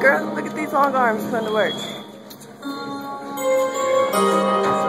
girl. Look at these long arms putting to work. Um,